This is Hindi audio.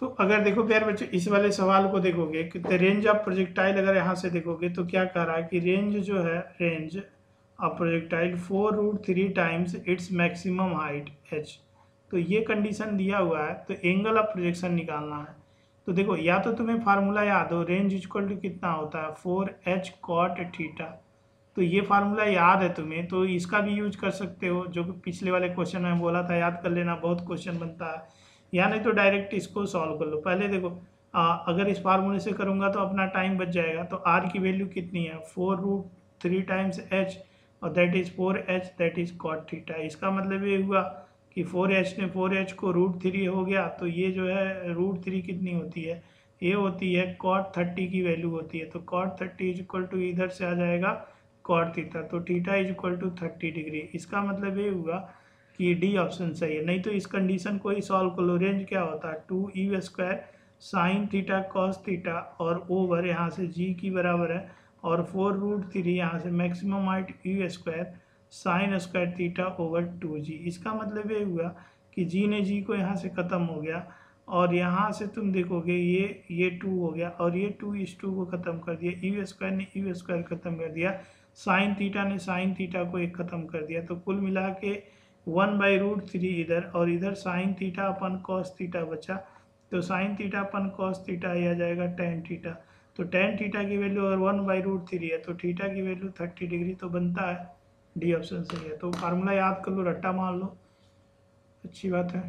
तो अगर देखो प्यार बच्चों, इस वाले सवाल को देखोगे कि रेंज ऑफ़ प्रोजेक्टाइल अगर यहाँ से देखोगे तो क्या कह रहा है कि रेंज जो है range of projectile four root three times its maximum height H तो ये कंडीशन दिया हुआ है तो एंगल ऑफ़ प्रोजेक्शन निकालना है। तो देखो, या तो तुम्हें फार्मूला याद हो रेंज इक्वल टू कितना होता है? फोर एच कॉट थीटा तो ये फार्मूला याद है तुम्हें तो इसका भी यूज़ कर सकते हो, जो पिछले वाले क्वेश्चन में बोला था, याद कर लेना, बहुत क्वेश्चन बनता है। या नहीं तो डायरेक्ट इसको सॉल्व कर लो। पहले देखो आ, अगर इस फार्मूले से करूँगा तो अपना टाइम बच जाएगा। तो आर की वैल्यू कितनी है? Four root three times H और that is four H that is cot theta इसका मतलब ये हुआ कि फोर एच ने फोर एच को रूट थ्री हो गया तो ये जो है रूट थ्री कितनी होती है? ये होती है कॉट थर्टी की वैल्यू होती है। तो cot thirty is equal to इधर से आ जाएगा कॉट थीटा तो theta is equal to thirty degree इसका मतलब ये हुआ कि डी ऑप्शन सही है नहीं तो इस कंडीशन को ही सॉल्व कर लो। रेंज क्या होता है? Two u square sine theta cos theta और ओवर यहाँ से जी की बराबर है और फोर रूट थ्री यहाँ से maximum height u square sine square theta over two g इसका मतलब ये हुआ कि जी ने जी को यहाँ से ख़त्म हो गया और यहाँ से तुम देखोगे ये ये टू हो गया और ये टू इस टू को ख़त्म कर दिया। यू स्क्वायर ने यू स्क्वायर ख़त्म कर दिया। साइन थीटा ने साइन थीटा को एक ख़त्म कर दिया। तो कुल मिला के वन बाई रूट थ्री इधर और इधर साइन थीटा अपन कॉस थीटा बचा तो साइन थीटा अपन कॉस थीटा आ जाएगा टेन थीटा। तो टेन थीटा की वैल्यू अगर वन बाई रूट थ्री है तो थीटा की वैल्यू थर्टी डिग्री तो बनता है डी ऑप्शन सही है तो फार्मूला याद कर लो, रट्टा मार लो। अच्छी बात है।